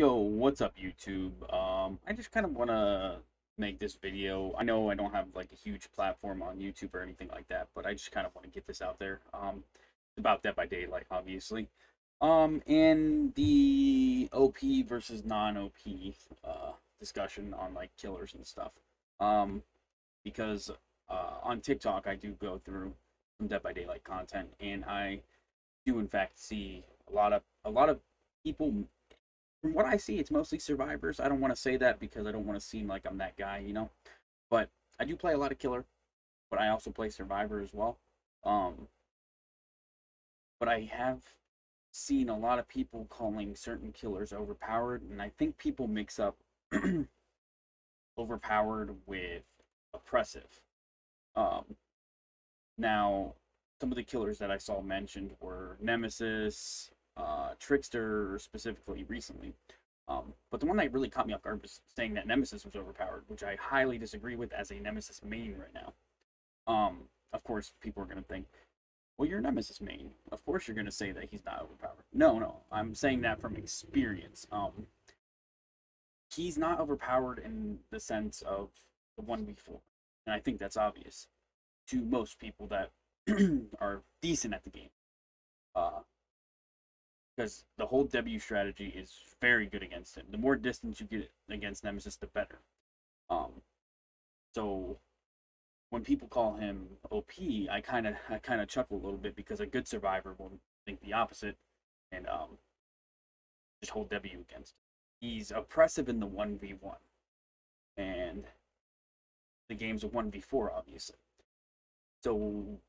Yo, what's up YouTube? Um, I just kind of want to make this video. I know I don't have like a huge platform on YouTube or anything like that, but I just kind of want to get this out there. Um, about Dead by Daylight, obviously. Um, and the OP versus non-OP uh, discussion on like killers and stuff. Um, because uh, on TikTok I do go through some Dead by Daylight content, and I do in fact see a lot of a lot of people from what I see, it's mostly survivors. I don't want to say that because I don't want to seem like I'm that guy, you know. But I do play a lot of killer, but I also play survivor as well. Um, but I have seen a lot of people calling certain killers overpowered, and I think people mix up overpowered with oppressive. Um, now, some of the killers that I saw mentioned were Nemesis, uh, Trickster specifically recently. Um, but the one that really caught me off guard was saying that Nemesis was overpowered, which I highly disagree with as a Nemesis main right now. Um, of course, people are going to think, well, you're Nemesis main. Of course, you're going to say that he's not overpowered. No, no, I'm saying that from experience. Um, he's not overpowered in the sense of the 1v4. And I think that's obvious to most people that are decent at the game. Uh, because the whole W strategy is very good against him. The more distance you get against Nemesis, the better. Um, so when people call him OP, I kind of I kind of chuckle a little bit because a good survivor will think the opposite and um, just hold W against. Him. He's oppressive in the one v one, and the game's a one v four, obviously. So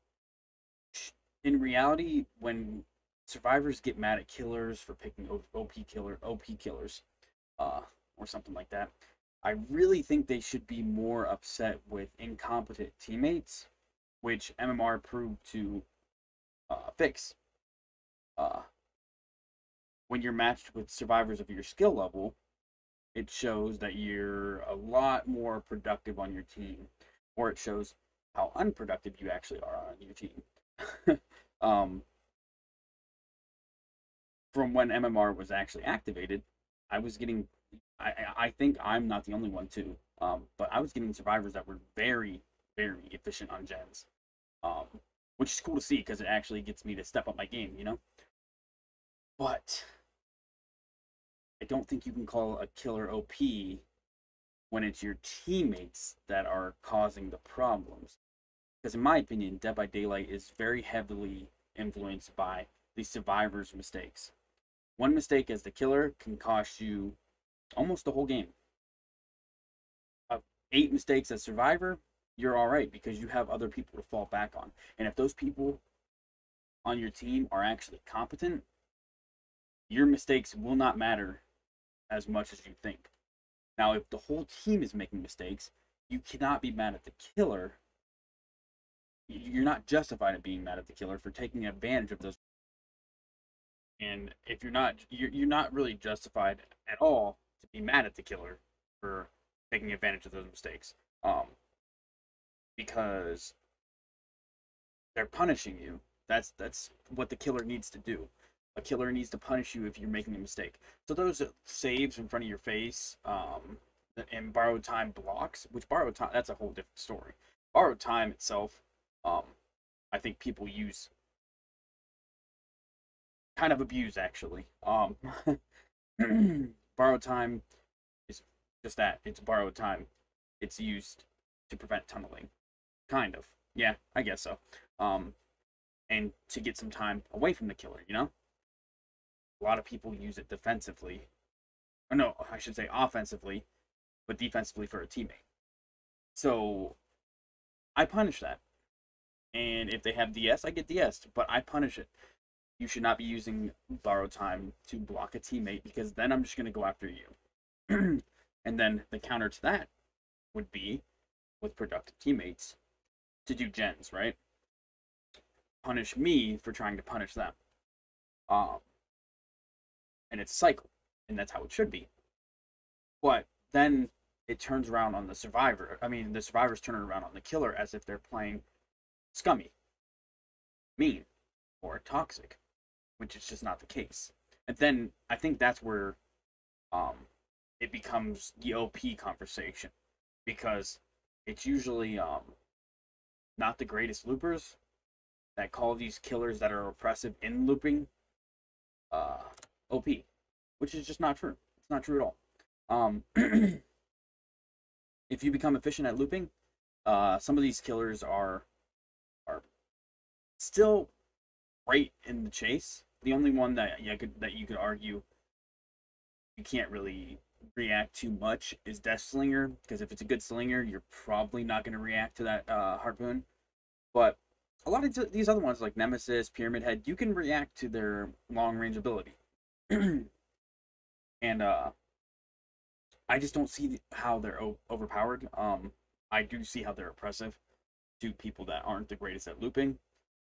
in reality, when survivors get mad at killers for picking OP killer OP killers, uh, or something like that. I really think they should be more upset with incompetent teammates, which MMR proved to uh, fix. Uh, when you're matched with survivors of your skill level, it shows that you're a lot more productive on your team, or it shows how unproductive you actually are on your team. um, from when MMR was actually activated, I was getting. I I think I'm not the only one too. Um, but I was getting survivors that were very very efficient on gens, um, which is cool to see because it actually gets me to step up my game, you know. But I don't think you can call a killer OP when it's your teammates that are causing the problems. Because in my opinion, Dead by Daylight is very heavily influenced by the survivor's mistakes. One mistake as the killer can cost you almost the whole game. Uh, eight mistakes as survivor, you're all right because you have other people to fall back on. And if those people on your team are actually competent, your mistakes will not matter as much as you think. Now, if the whole team is making mistakes, you cannot be mad at the killer. You're not justified at being mad at the killer for taking advantage of those and if you're not you're, you're not really justified at all to be mad at the killer for taking advantage of those mistakes. Um because they're punishing you. That's that's what the killer needs to do. A killer needs to punish you if you're making a mistake. So those saves in front of your face um and borrowed time blocks which borrowed time that's a whole different story. Borrowed time itself um i think people use kind of abused actually. Um, borrowed time is just that. It's borrowed time. It's used to prevent tunneling. Kind of. Yeah, I guess so. Um, and to get some time away from the killer, you know? A lot of people use it defensively. Or no, I should say offensively, but defensively for a teammate. So I punish that. And if they have DS, I get DS, but I punish it you should not be using borrowed time to block a teammate because then I'm just going to go after you. and then the counter to that would be with productive teammates to do gens, right? Punish me for trying to punish them. Um, and it's a cycle, and that's how it should be. But then it turns around on the survivor. I mean, the survivors turn around on the killer as if they're playing scummy, mean, or toxic which is just not the case. And then I think that's where um, it becomes the OP conversation because it's usually um, not the greatest loopers that call these killers that are oppressive in looping uh, OP, which is just not true. It's not true at all. Um, if you become efficient at looping, uh, some of these killers are are still great in the chase. The only one that you could that you could argue you can't really react too much is Death Slinger because if it's a good slinger, you're probably not going to react to that uh, harpoon. But a lot of these other ones like Nemesis, Pyramid Head, you can react to their long range ability. and uh, I just don't see how they're overpowered. Um, I do see how they're oppressive to people that aren't the greatest at looping.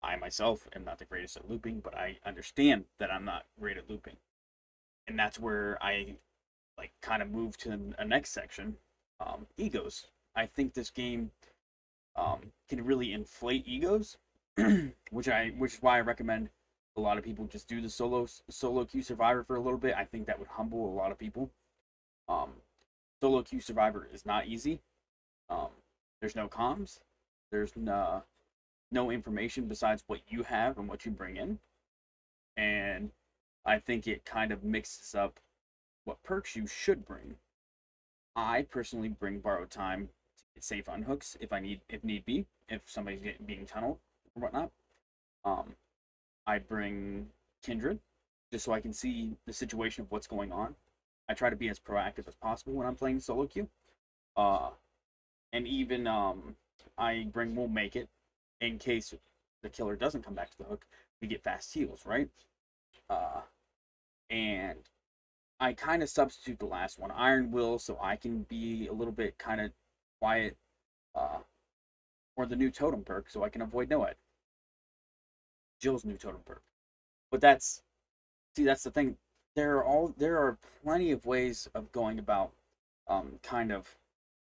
I myself am not the greatest at looping, but I understand that I'm not great at looping. And that's where I like kind of move to the next section. Um, egos. I think this game um, can really inflate egos, which I which is why I recommend a lot of people just do the solo solo queue survivor for a little bit. I think that would humble a lot of people. Um, solo queue survivor is not easy. Um, there's no comms. There's no, no information besides what you have and what you bring in. And I think it kind of mixes up what perks you should bring. I personally bring borrowed time to get safe unhooks if I need if need be, if somebody's getting being tunneled or whatnot. Um I bring kindred just so I can see the situation of what's going on. I try to be as proactive as possible when I'm playing solo queue. Uh and even um, I bring We'll Make It in case the killer doesn't come back to the hook. We get fast heals, right? Uh, and I kind of substitute the last one, Iron Will, so I can be a little bit kind of quiet, uh, or the new totem perk, so I can avoid Noed. Jill's new totem perk, but that's see that's the thing. There are all there are plenty of ways of going about, um, kind of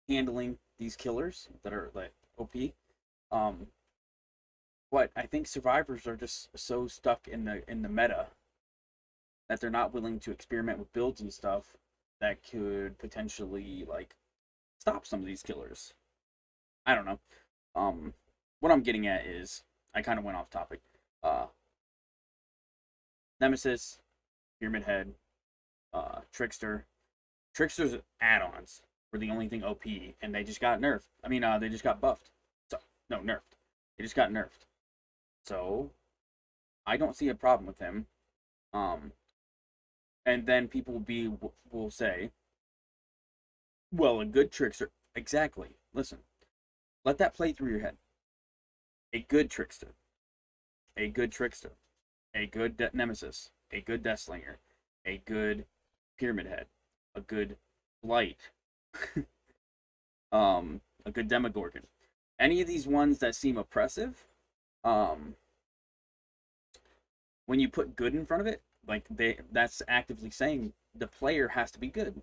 handling these killers that are like OP. Um, but I think survivors are just so stuck in the in the meta that they're not willing to experiment with builds and stuff that could potentially like stop some of these killers. I don't know. Um, what I'm getting at is I kind of went off topic. Uh, Nemesis, Pyramid Head, uh, Trickster. Trickster's add-ons were the only thing OP, and they just got nerfed. I mean, uh, they just got buffed. So no, nerfed. They just got nerfed. So I don't see a problem with him. Um, and then people will be will say, "Well, a good trickster." Exactly. Listen, let that play through your head. A good trickster, a good trickster, a good nemesis, a good death slinger, a good pyramid head, a good blight, um, a good Demogorgon. Any of these ones that seem oppressive, um, when you put good in front of it, like they that's actively saying the player has to be good.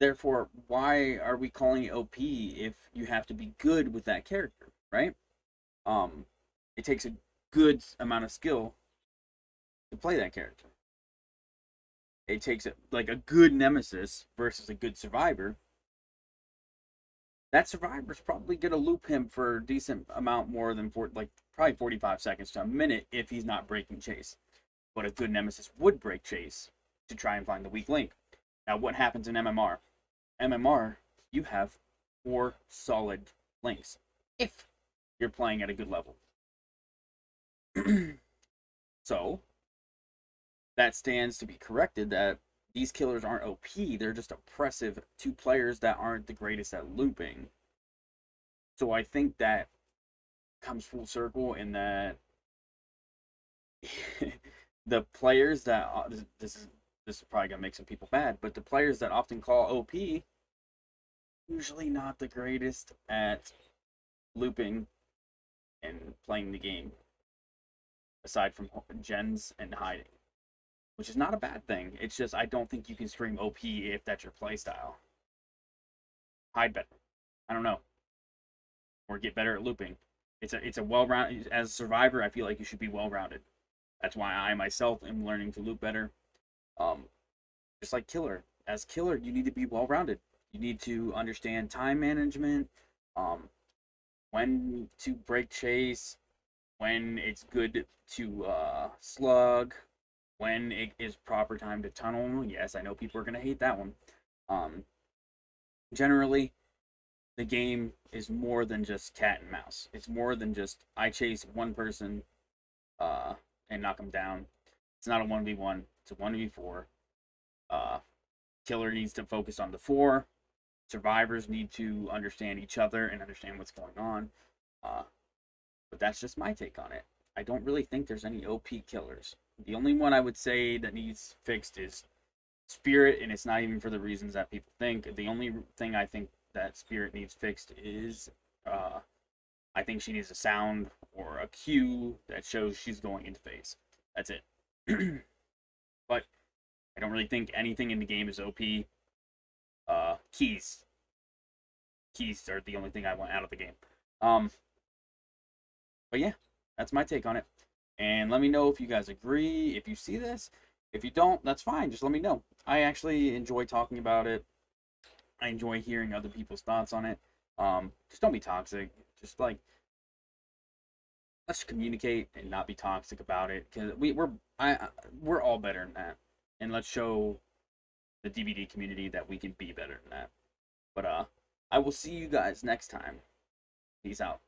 Therefore, why are we calling it OP if you have to be good with that character, right? Um, it takes a good amount of skill to play that character it takes a, like a good nemesis versus a good survivor that survivor's probably going to loop him for a decent amount more than for like probably 45 seconds to a minute if he's not breaking chase. But a good nemesis would break chase to try and find the weak link. Now what happens in mmr mmr you have four solid links if you're playing at a good level. So that stands to be corrected that these killers aren't OP, they're just oppressive to players that aren't the greatest at looping. So I think that comes full circle in that the players that uh, this is this is probably gonna make some people mad, but the players that often call OP usually not the greatest at looping and playing the game, aside from gens and hiding which is not a bad thing. It's just I don't think you can stream OP if that's your playstyle. Hide better. I don't know. Or get better at looping. It's a it's a well rounded as a survivor. I feel like you should be well rounded. That's why I myself am learning to loop better. Um, just like killer. As killer, you need to be well rounded. You need to understand time management, um, when to break chase, when it's good to uh, slug, when it is proper time to tunnel. Yes, I know people are gonna hate that one. Um, generally, the game is more than just cat and mouse. It's more than just I chase one person uh, and knock them down. It's not a 1v1, it's a 1v4. Uh, killer needs to focus on the four. Survivors need to understand each other and understand what's going on. Uh, but that's just my take on it. I don't really think there's any OP killers. The only one I would say that needs fixed is Spirit, and it's not even for the reasons that people think. The only thing I think that Spirit needs fixed is uh, I think she needs a sound or a cue that shows she's going into phase. That's it. but I don't really think anything in the game is OP. Uh, keys. Keys are the only thing I want out of the game. Um, but yeah, that's my take on it. And let me know if you guys agree, if you see this. If you don't, that's fine. Just let me know. I actually enjoy talking about it. I enjoy hearing other people's thoughts on it. Um, just don't be toxic. Just like let's communicate and not be toxic about it because we we're I we're all better than that, and let's show the DBD community that we can be better than that. But uh, I will see you guys next time. Peace out.